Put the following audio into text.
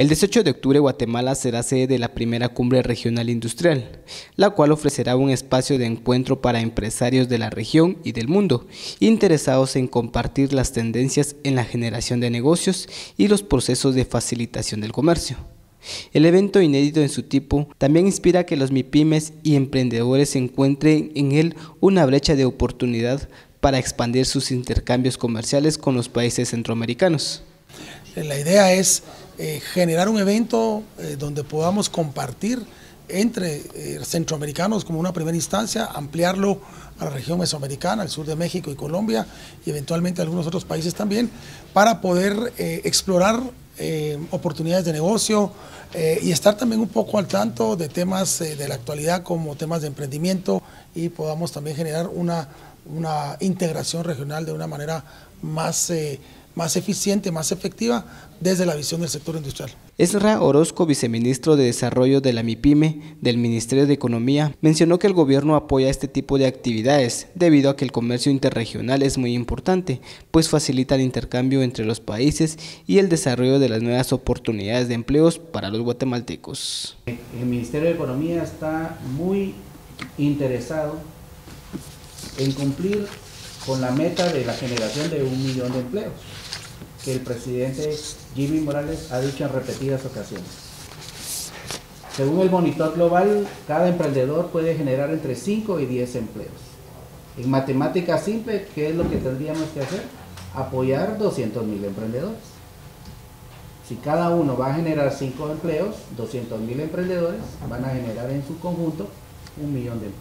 El 18 de octubre Guatemala será sede de la primera cumbre regional industrial, la cual ofrecerá un espacio de encuentro para empresarios de la región y del mundo, interesados en compartir las tendencias en la generación de negocios y los procesos de facilitación del comercio. El evento inédito en su tipo también inspira que los MIPIMES y emprendedores encuentren en él una brecha de oportunidad para expandir sus intercambios comerciales con los países centroamericanos. La idea es eh, generar un evento eh, donde podamos compartir entre eh, centroamericanos como una primera instancia, ampliarlo a la región mesoamericana, al sur de México y Colombia, y eventualmente a algunos otros países también, para poder explorar oportunidades de negocio y estar también un poco al tanto de temas de la actualidad como temas de emprendimiento y podamos también generar una, una integración regional de una manera más más eficiente, más efectiva desde la visión del sector industrial. Esra Orozco, viceministro de Desarrollo de la MIPYME del Ministerio de Economía, mencionó que el gobierno apoya este tipo de actividades debido a que el comercio interregional es muy importante, pues facilita el intercambio entre los países y el desarrollo de las nuevas oportunidades de empleos para los guatemaltecos. El Ministerio de Economía está muy interesado en cumplir con la meta de la generación de un millón de empleos que el presidente Jimmy Morales ha dicho en repetidas ocasiones. Según el monitor global, cada emprendedor puede generar entre 5 y 10 empleos. En matemática simple, ¿qué es lo que tendríamos que hacer? Apoyar 200 mil emprendedores. Si cada uno va a generar 5 empleos, 200 mil emprendedores van a generar en su conjunto un millón de empleos.